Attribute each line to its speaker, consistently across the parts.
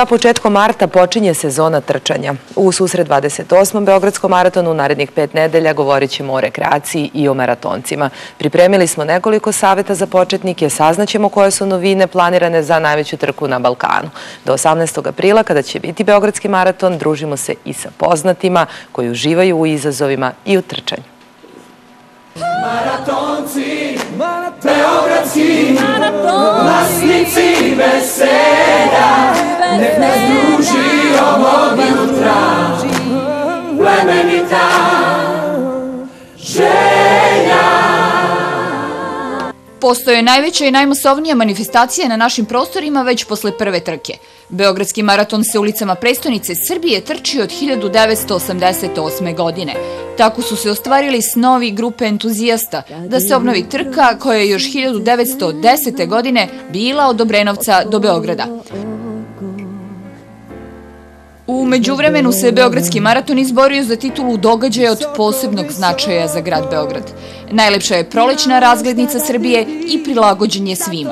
Speaker 1: Sa početkom marta počinje sezona trčanja. U susret 28. Beogradskom maratonu u narednih pet nedelja govorit ćemo o rekreaciji i o maratoncima. Pripremili smo nekoliko saveta za početnike, saznaćemo koje su novine planirane za najveću trku na Balkanu. Do 18. aprila, kada će biti Beogradski maraton, družimo se i sa poznatima koji uživaju u izazovima i u trčanju.
Speaker 2: Maratonci, beogradski, vlasnici veselja, druži ovog jutra, plemenita želja.
Speaker 3: Postoje najveća i najmasovnija manifestacija na našim prostorima već posle prve trke. Beogradski maraton se ulicama prestonice Srbije trči od 1988. godine. Tako su se ostvarili snovi grupe entuzijasta da se obnovi trka koja je još 1910. godine bila od Obrenovca do Beograda. U međuvremenu se Beogradski maraton izborio za titulu događaja od posebnog značaja za grad Beograd. Najlepša je prolećna razglednica Srbije i prilagođenje svima.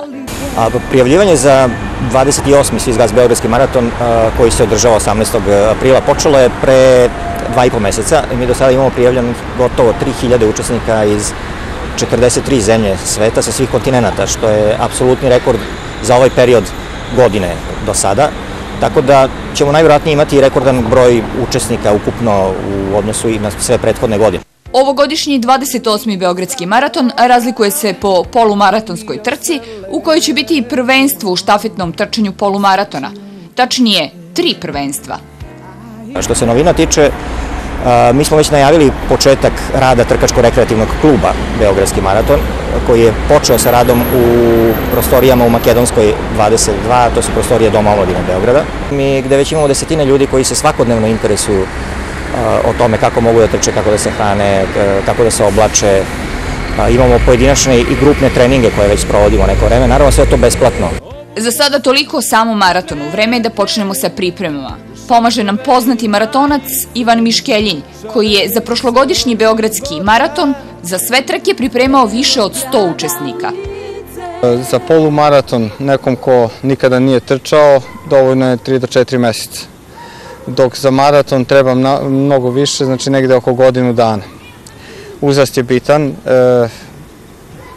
Speaker 4: A prijavljivanje za 28. Svizgaz Beogradski maraton koji se održava 18. aprila počelo je pre dva i po meseca. Mi do sada imamo prijavljeno gotovo 3000 učesnika iz 43 zemlje sveta sa svih kontinenta, što je apsolutni rekord za ovaj period godine do sada. Tako da ćemo najvjerojatnije imati rekordan broj učesnika ukupno u odnosu i na sve prethodne godine.
Speaker 3: Ovogodišnji 28. Beogradski maraton razlikuje se po polumaratonskoj trci u kojoj će biti i prvenstvo u štafetnom trčanju polumaratona. Tačnije, tri prvenstva.
Speaker 4: Što se novina tiče, mi smo već najavili početak rada Trkačko-rekreativnog kluba Beogradski maraton, koji je počeo sa radom u prostorijama u Makedonskoj 22, to su prostorije Doma omladine Beograda, mi gde već imamo desetine ljudi koji se svakodnevno interesuju o tome kako mogu da trče, kako da se hrane, kako da se oblače. Imamo pojedinačne i grupne treninge koje već sprovodimo neko vreme. Naravno, sve to besplatno.
Speaker 3: Za sada toliko o samom maratonu. Vreme je da počnemo sa pripremama. Pomaže nam poznati maratonac Ivan Miškeljin, koji je za prošlogodišnji Beogradski maraton za sve trke pripremao više od 100 učesnika.
Speaker 5: Za polumaraton nekom ko nikada nije trčao dovoljno je 3 do 4 meseca dok za maraton treba mnogo više, znači negde oko godinu dana. Uzrast je bitan, e,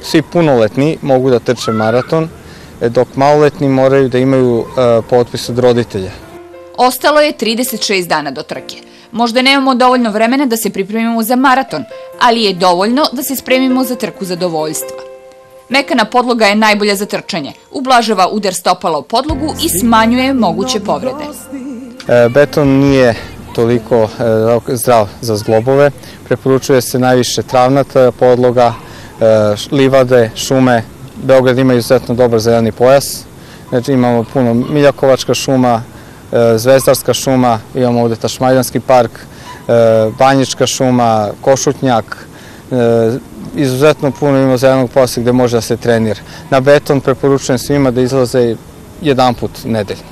Speaker 5: svi punoletni mogu da trče maraton, dok maloletni moraju da imaju e, potpis od roditelja.
Speaker 3: Ostalo je 36 dana do trke. Možda nemamo dovoljno vremena da se pripremimo za maraton, ali je dovoljno da se spremimo za trku zadovoljstva. Mekana podloga je najbolja za trčanje, ublažava udar stopala u podlogu i smanjuje moguće povrede.
Speaker 5: E, beton nije toliko e, zdrav za zglobove, preporučuje se najviše travnata podloga, e, livade, šume. Beograd ima izuzetno dobar zeleni pojas, znači imamo puno Miljakovačka šuma, Zvezdarska šuma, imamo ovde Tašmajdanski park, Banjička šuma, Košutnjak, izuzetno puno imamo zelenog pojasa gde može da se trenira. Na beton preporučujem svima da izlaze jedan put nedeljno.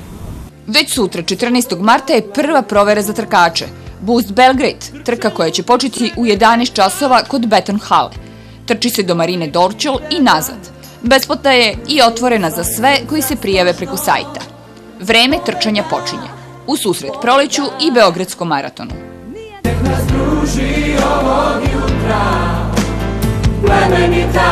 Speaker 3: Već sutra, 14. marta, je prva provera za trkače. Boost Belgrade, trka koja će početi u 11 časova kod Beton Hale. Trči se do Marine Dorčol i nazad. Besplatna je i otvorena za sve koji se prijave preko sajta. Vreme trčanja počinje. U susret proleću i Beogradskom maratonu. Nek nas druži ovog jutra, plemenita